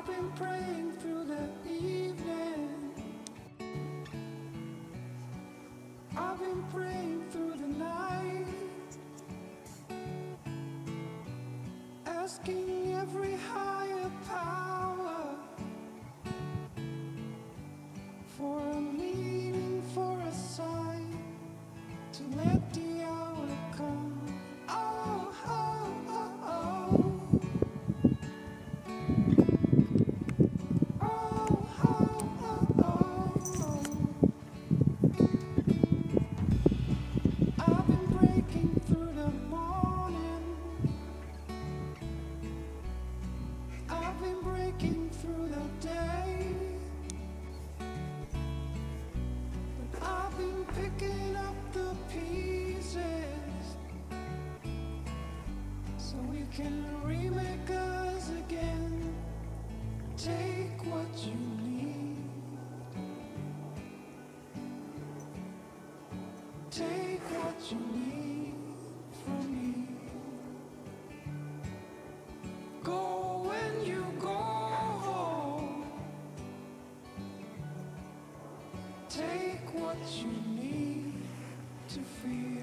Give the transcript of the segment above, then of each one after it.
I've been praying through the evening. I've been praying through the night. Asking every higher power for a meaning, for a sign to let the picking up the pieces so we can remake us again. Take what you need. Take what you need from me. Go when you go home. Take what you need to feel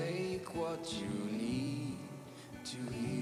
Take what you need to heal,